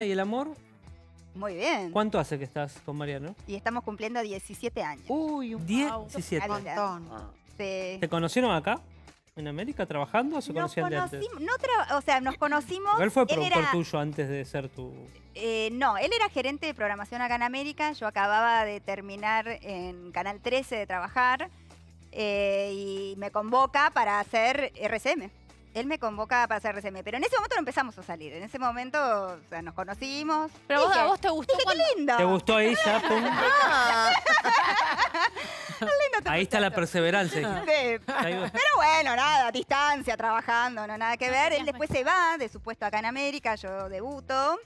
¿Y el amor? Muy bien. ¿Cuánto hace que estás con Mariano? Y estamos cumpliendo 17 años. Uy, un 17. Un montón. Sí. ¿Te conocieron acá? ¿En América trabajando o se Nos conocían de antes? no tra- o sea, nos conocimos. Él fue él productor era- tuyo antes de ser tu... eh, no, él era gerente de programación acá en América. Yo acababa de terminar en Canal 13 de trabajar eh, y me convoca para hacer RCM. Él me convoca para hacer RCM, pero en ese momento no empezamos a salir. En ese momento, o sea, nos conocimos. Pero vos, a vos te gustó dije, cuando... qué lindo. ¿Te gustó ahí ya? Pum. Ah, lindo Ahí está la perseverancia. Sí. Pero bueno, nada, distancia, trabajando, no nada que No ver. Él después se va de su puesto acá en América, yo debuto.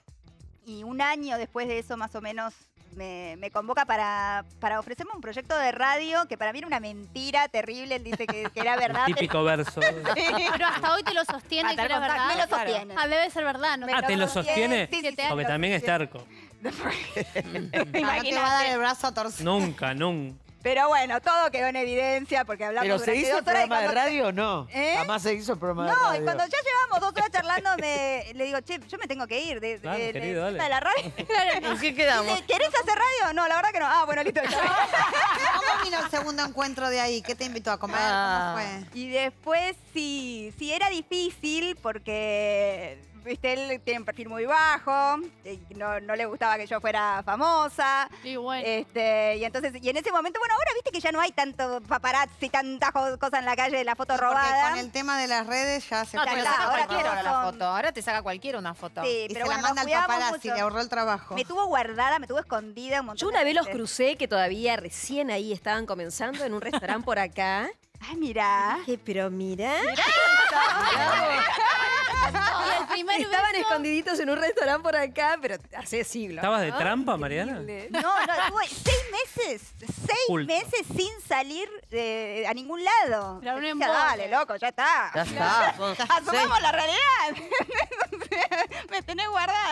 Y un año después de eso, más o menos, me, me convoca para, para ofrecerme un proyecto de radio que para mí era una mentira terrible. Él dice que, que era verdad. El típico verso. Pero hasta hoy te lo sostiene que Para era verdad. me lo Claro. sostiene. Ah, debe ser verdad, ¿no? Ah, ¿te lo sostiene? Sí, sí, sí, Porque también es sostiene. terco. no te va a dar el brazo a torcer. Nunca, nunca. Pero bueno, todo quedó en evidencia porque hablamos ¿Pero se durante hizo el programa de radio o no? ¿Eh? Jamás se hizo el programa de No, radio. y cuando ya llevamos dos horas charlando, me, le digo, che, yo me tengo que ir de, Claro, de- querido, de dale. la radio. ¿En qué quedamos? Dice, ¿Querés hacer radio? No, la verdad que no. Ah, bueno, listo. ya. ¿Cómo vino el segundo encuentro de ahí? ¿Qué te invitó a comer? Ah. ¿Cómo fue? Y después sí, sí era difícil porque, viste, él tiene un perfil muy bajo, y no, no le gustaba que yo fuera famosa. Y bueno. Este, y entonces, y en ese momento, bueno, ahora viste que ya no hay tanto paparazzi, tanta jo- cosa en la calle de la foto Porque robada. con el tema de las redes ya se No, Claro, la saca ahora cualquiera la foto. Ahora te saca cualquiera una foto. Sí, y pero se bueno, la manda al paparazzi, mucho. le ahorró el trabajo. Me tuvo guardada, me tuvo escondida un montón Yo de una vez los crucé, que todavía recién ahí estaban comenzando, en un restaurante por acá. Ay, mira. Dije, pero mira, y el primer estaban beso- escondiditos en un restaurante por acá, pero hace siglos. ¿Estabas de ¿no? trampa, Mariana? No, no, estuve seis meses, seis meses sin salir eh, a ningún lado. Era un Dije, embole. dale, loco, ya está. Ya está. son Asumamos la realidad. Me tenés guardada.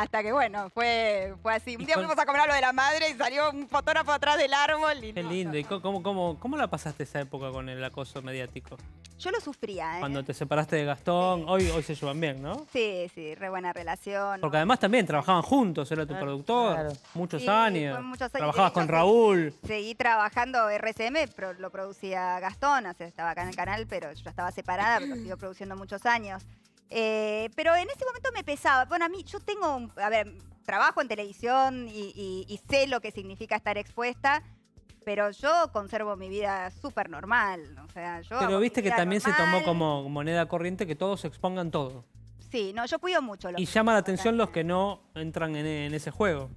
Hasta que, bueno, fue, fue así. Un día fuimos a comer a lo de la madre y salió un fotógrafo atrás del árbol. Y Qué no, lindo. no, ¿Y cómo, cómo, cómo la pasaste esa época con el acoso mediático? Yo lo sufría, ¿eh? Cuando te separaste de Gastón, hoy, hoy se llevan bien, ¿no? Sí, sí, re buena relación. Porque además también trabajaban juntos, era tu Claro, productor, claro. muchos Sí, años. fue muchos años. Trabajabas con Raúl. Seguí trabajando RCM, pero lo producía Gastón, o sea, estaba acá en el canal, pero yo estaba separada, pero siguió produciendo muchos años. Eh, pero en ese momento me pesaba. Bueno, a mí, yo tengo, un- a ver, trabajo en televisión y, y- y sé lo que significa estar expuesta, pero yo conservo mi vida súper normal. O sea, yo. Pero viste que también se tomó como moneda corriente que todos expongan todo. Sí, no, yo cuido mucho. Lo, Y que llama la atención los que no entran en, en ese juego.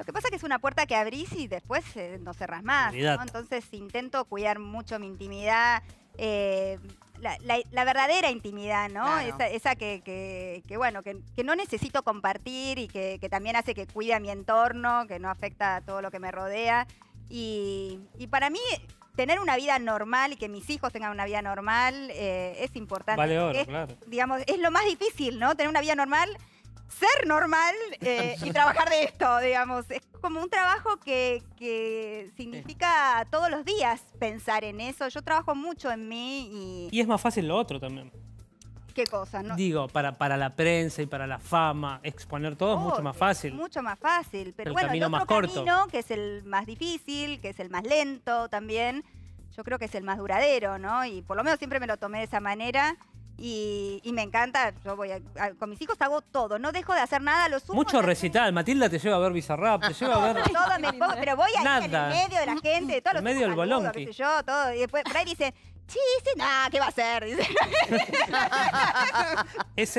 Lo que pasa es que es una puerta que abrís y después eh, no cerrás más. Entonces intento cuidar mucho mi intimidad, eh, la, la- la verdadera intimidad, ¿no? Claro. Esa, esa que, que- que, bueno, que, que no necesito compartir y que, que también hace que cuide a mi entorno, que no afecta a todo lo que me rodea. Y, y para mí tener una vida normal y que mis hijos tengan una vida normal eh, es importante. Vale oro, Es- claro. digamos, es lo más difícil, ¿no? Tener una vida normal, ser normal eh, y trabajar de esto, digamos. Es como un trabajo que, que significa todos los días pensar en eso. Yo trabajo mucho en mí y... Y es más fácil lo otro también. ¿Qué cosa? ¿no? Digo, para, para la prensa y para la fama, exponer todo es mucho más fácil. Mucho más fácil. Pero El bueno, camino el más otro corto. camino, que es el más difícil, que es el más lento también, yo creo que es el más duradero, ¿no? Y por lo menos siempre me lo tomé de esa manera. Y, y me encanta, yo voy a- a- con mis hijos hago todo, no dejo de hacer nada, lo sumo. Mucho recital. Matilda te lleva a ver Bizarrap, te lleva a ver... todo me pongo, pero voy ahí en Nada. el medio de la gente, de todos En los medio del sé yo, todo. Y después por ahí dice, sí, sí, nada, ¿qué va a hacer? Dice. ¿Es ese